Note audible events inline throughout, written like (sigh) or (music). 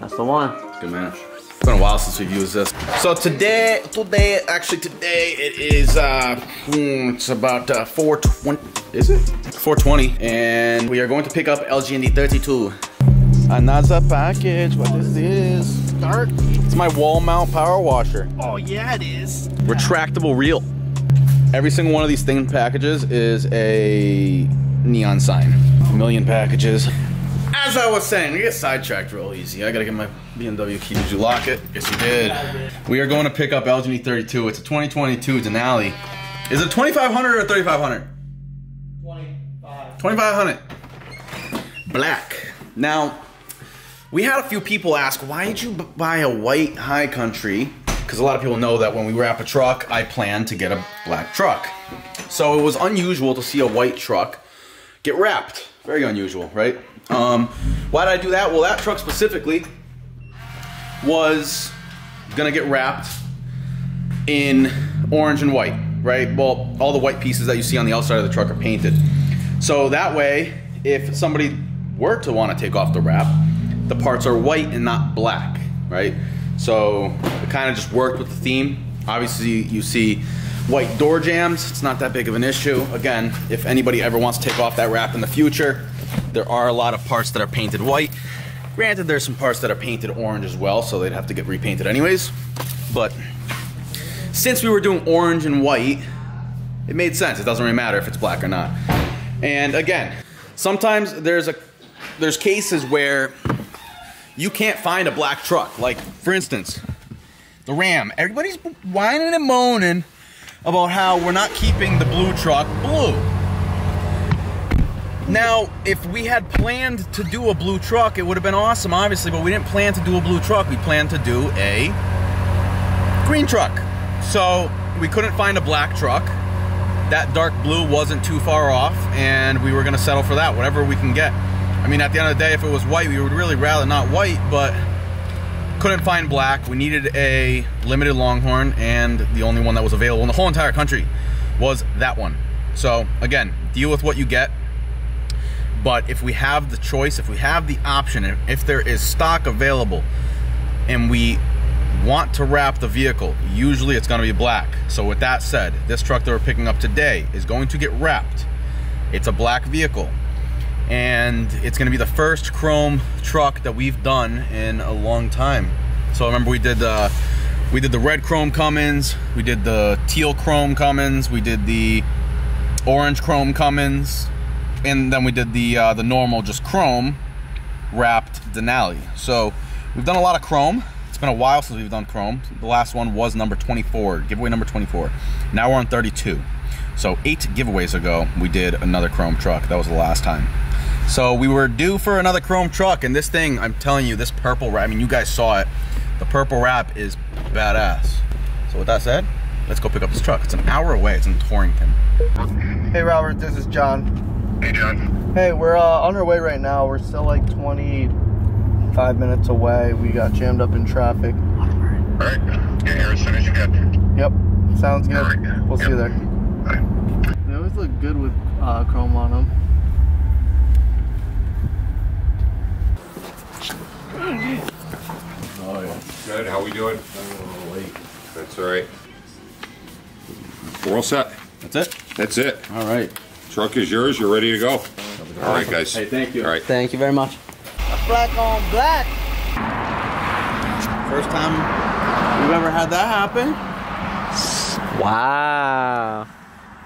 That's the one. Good man. It's been a while since we've used this. So today, today, actually today, it is, uh, hmm, it's about uh, 420, is it? 420, and we are going to pick up LGND 32. Another package, what is this? Dark. It's my wall mount power washer. Oh yeah, it is. Retractable reel. Every single one of these thing packages is a neon sign. A million packages. As I was saying, we get sidetracked real easy. I gotta get my BMW key. Did you lock it? Yes, you did. We are going to pick up LG 32. It's a 2022 Denali. Is it 2500 or 3500? 25. 2500. Black. Now, we had a few people ask, why did you buy a white High Country? Because a lot of people know that when we wrap a truck, I plan to get a black truck. So it was unusual to see a white truck get wrapped. Very unusual, right? Um, why did I do that? Well, that truck specifically was gonna get wrapped in orange and white, right? Well, all the white pieces that you see on the outside of the truck are painted. So that way, if somebody were to want to take off the wrap, the parts are white and not black, right? So it kind of just worked with the theme. Obviously, you see white door jambs. It's not that big of an issue. Again, if anybody ever wants to take off that wrap in the future, there are a lot of parts that are painted white. Granted, there's some parts that are painted orange as well, so they'd have to get repainted anyways. But since we were doing orange and white, it made sense. It doesn't really matter if it's black or not. And again, sometimes there's a there's cases where you can't find a black truck. Like for instance, the Ram. Everybody's whining and moaning about how we're not keeping the blue truck blue. Now, if we had planned to do a blue truck, it would have been awesome, obviously, but we didn't plan to do a blue truck. We planned to do a green truck. So we couldn't find a black truck. That dark blue wasn't too far off, and we were gonna settle for that, whatever we can get. I mean, at the end of the day, if it was white, we would really rather not white, but couldn't find black. We needed a limited Longhorn, and the only one that was available in the whole entire country was that one. So again, deal with what you get. But if we have the choice, if we have the option, if- there is stock available, and we want to wrap the vehicle, usually it's going to be black. So with that said, this truck that we're picking up today is going to get wrapped. It's a black vehicle and it's going to be the first chrome truck that we've done in a long time. So remember we did uh, we did the red chrome Cummins, we did the teal chrome Cummins, we did the orange chrome Cummins, and then we did the uh, the normal just chrome wrapped Denali. So we've done a lot of chrome. It's been a while since we've done chrome. The last one was number 24, giveaway number 24. Now we're on 32. So eight giveaways ago, we did another chrome truck. That was the last time. So we were due for another chrome truck, and this thing, I'm telling you, this purple wrap, I mean, you guys saw it. The purple wrap is badass. So with that said, let's go pick up this truck. It's an hour away. It's in Torrington. Hey Robert, this is John. Hey, John. Hey, we're uh, on our way right now. We're still like 25 minutes away. We got jammed up in traffic. All right. Get here as soon as you get there. Yep, sounds good. All right. We'll see you there. Bye. They always look good with uh, chrome on them. Oh, yeah. Good. How we doing? A little late. That's all right. We're all set. That's it? That's it. All right. Truck is yours. You're ready to go. All right, guys. Hey, thank you. All right. Thank you very much. Black on black. First time we've ever had that happen. Wow.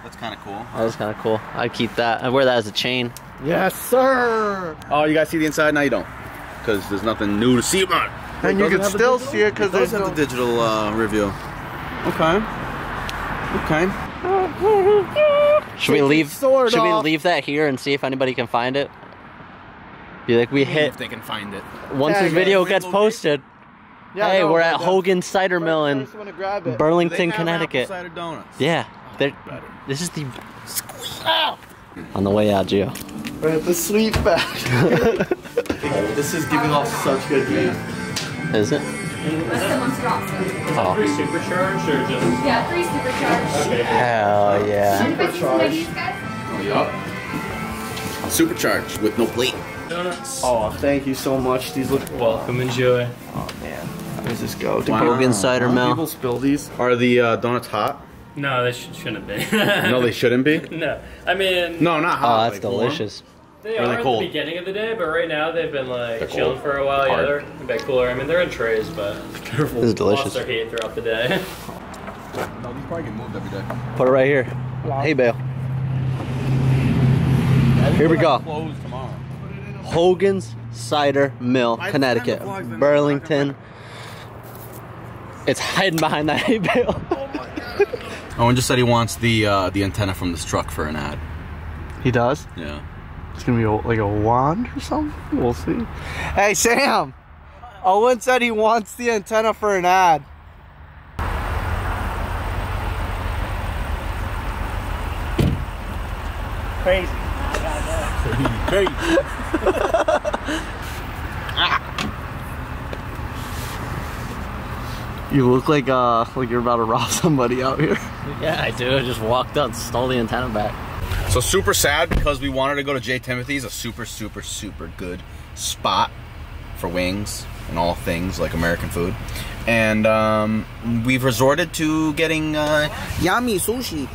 That's kind of cool. That was kind of cool. I'd keep that. I'd wear that as a chain. Yes, sir. Oh, you guys see the inside? Now you don't. Because there's nothing new to see about it. And you can still digital? see it because It does there's no... the digital uh, review. Okay. Okay. Should we leave? your sword Should we leave that here and see if anybody can find it? Be like, we hit If they can find it. once Yeah, this video gets locate- posted. Yeah, hey, no, we're at the Hogan's Cider Mill in first one to grab it. Burlington, They Connecticut. apple cider donuts. Yeah, oh, they're- this is the. On the way out, Gio. We're at the sweet back. (laughs) this is giving off such good heat. Is it? What's the most awesome? Oh, Three supercharged or just Yeah, three supercharged. okay? hell yeah. Should I put some of these guys? Yup. Supercharged with no plate. Donuts. Oh, thank you so much. These look. Welcome, enjoy. Oh man, how does this go? Do Hogan cider people- mill. People spill these. Are the uh, donuts hot? No, they sh- shouldn't be. No, they shouldn't be. (laughs) no. I mean, No, not hot. Oh, that's like warm. Delicious. they Are are they at the beginning of the day, but right now they've been like They're chilling cold. for a while. Yeah, they're a bit cooler. I mean, they're in trays, but careful. This is delicious. Lost their heat throughout the day. (laughs) No, these probably get moved every day. Put it right here. Hey, Bale. Here we go. Hogan's Cider Mill, I Connecticut, sent the vlogs, then Burlington. It's hiding behind that (laughs) hay bale. Owen just said he wants the uh, the antenna from this truck for an ad. He does. Yeah. It's gonna be a, like a wand or something. We'll see. Hey Sam, Owen said he wants the antenna for an ad. Crazy. Crazy. (laughs) You look like uh like you're about to rob somebody out here. Yeah, I do. I just walked up, stole the antenna back. So super sad because we wanted to go to J Timothy's, a super super super good spot for wings and all things like American food, and um, we've resorted to getting uh, yummy sushi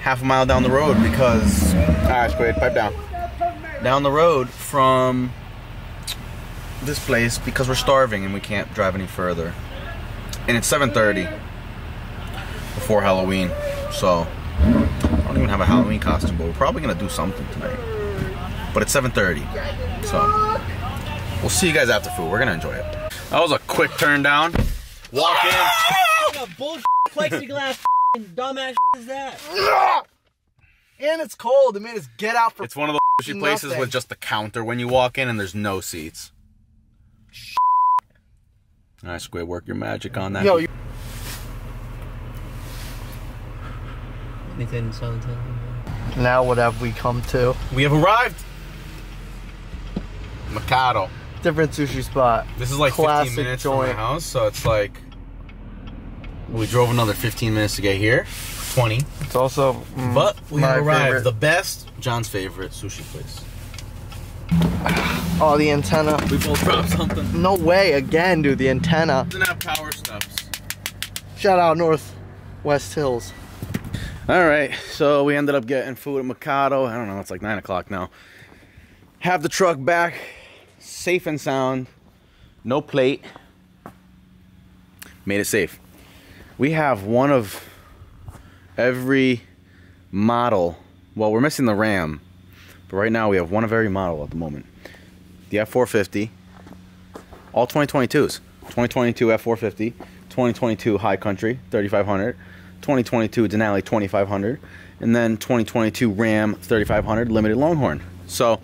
half a mile down the road because all right, squid, pipe down. Down the road from this place because we're starving and we can't drive any further, and it's 7:30 before Halloween, so. I don't even have a Halloween costume, but we're probably gonna do something tonight. But it's 7:30, so we'll see you guys after food. We're gonna enjoy it. That was a quick turn down. Walk in. What bullshit plexiglass dumbass is that? And it's cold. It made us get out for It's one of those sushi places Nothing. with just the counter when you walk in and there's no seats. All right, Squid, work your magic on that. Yo, you, now what have we come to? we have arrived. Mikado. Different sushi spot. This is like Classic 15 minutes from my house, so it's like we drove another 15 minutes to get here. 20. It's also mm, But we my have arrived. favorite. The best, John's favorite sushi place. oh, the antenna. We both dropped something. No way again, dude. The antenna. Doesn't have power steps. Shout out Northwest Hills. All right, so we ended up getting food at Mikado. I don't know, it's like 9 o'clock now. Have the truck back, safe and sound, no plate. Made it safe. We have one of every model. Well, we're missing the Ram, but right now we have one of every model at the moment. The F450, all 2022s. 2022 F450, 2022 High Country 3500, 2022 Denali 2500, and then 2022 Ram 3500 Limited Longhorn. So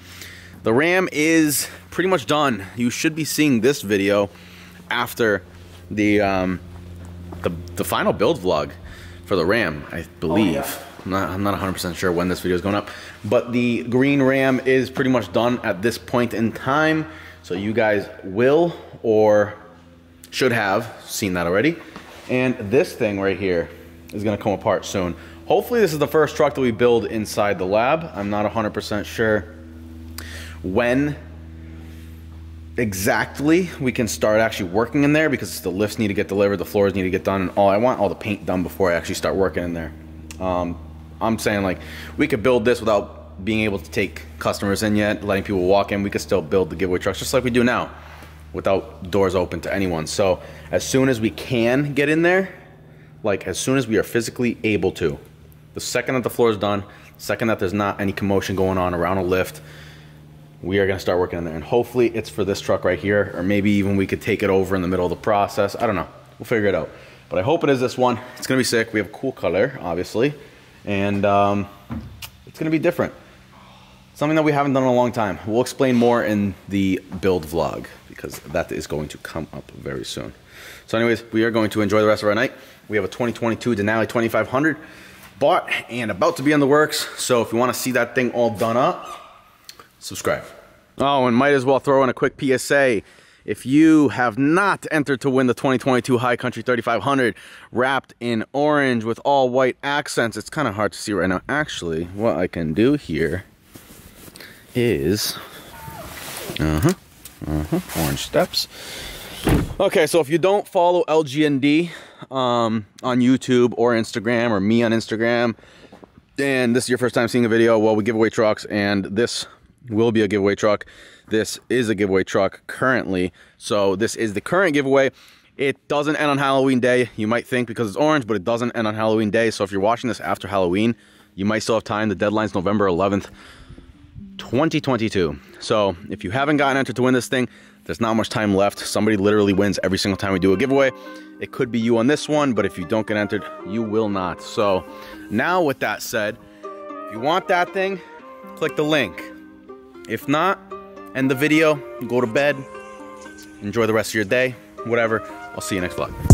the Ram is pretty much done. You should be seeing this video after the um, the, the final build vlog for the Ram, I believe. I'm not, I'm not 100% sure when this video is going up, but the green Ram is pretty much done at this point in time. So you guys will or should have seen that already. And this thing right here is gonna come apart soon. Hopefully this is the first truck that we build inside the lab. I'm not 100% sure when exactly we can start actually working in there because the lifts need to get delivered, the floors need to get done, and all I want all the paint done before I actually start working in there. Um, I'm saying like we could build this without being able to take customers in yet, letting people walk in. We could still build the giveaway trucks just like we do now, without doors open to anyone. So as soon as we can get in there, like as soon as we are physically able to, the second that the floor is done, second that there's not any commotion going on around a lift, we are to start working in there. And hopefully it's for this truck right here, or maybe even we could take it over in the middle of the process. I don't know. We'll figure it out. But I hope it is this one. It's to be sick. We have a cool color, obviously. And um, it's to be different. Something that we haven't done in a long time. We'll explain more in the build vlog because that is going to come up very soon. So anyways, we are going to enjoy the rest of our night. We have a 2022 Denali 2500 bought and about to be in the works. So if you want to see that thing all done up, subscribe. Oh, and might as well throw in a quick PSA. If you have not entered to win the 2022 High Country 3500 wrapped in orange with all white accents, it's kind of hard to see right now. Actually, what I can do here is Uh-huh. Uh-huh. Orange steps. Okay, so if you don't follow LGND um, on YouTube or Instagram or me on Instagram, and this is your first time seeing a video, well, we give away trucks, and this will be a giveaway truck. This is a giveaway truck currently. So this is the current giveaway. It doesn't end on Halloween day. You might think because it's orange, but it doesn't end on Halloween day. So if you're watching this after Halloween, you might still have time. The deadline's November 11th, 2022. So if you haven't gotten entered to win this thing, there's not much time left. Somebody literally wins every single time we do a giveaway. It could be you on this one, but if you don't get entered, you will not. So now with that said, if you want that thing, click the link. If not, end the video, go to bed, enjoy the rest of your day, whatever. I'll see you next vlog.